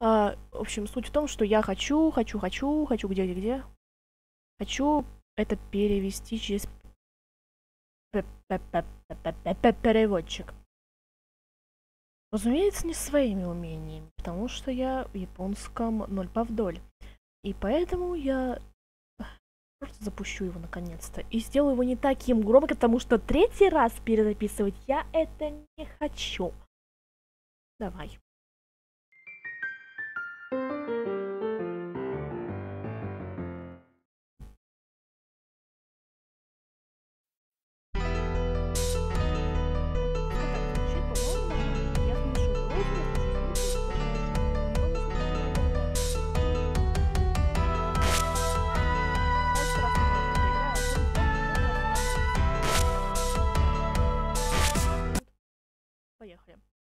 А, в общем, суть в том, что я хочу, хочу, хочу, хочу, где, где, где. Хочу это перевести через переводчик. Разумеется, не своими умениями, потому что я в японском ноль по вдоль. И поэтому я просто запущу его наконец-то. И сделаю его не таким громко, потому что третий раз перезаписывать я это не хочу. Давай. Поехали.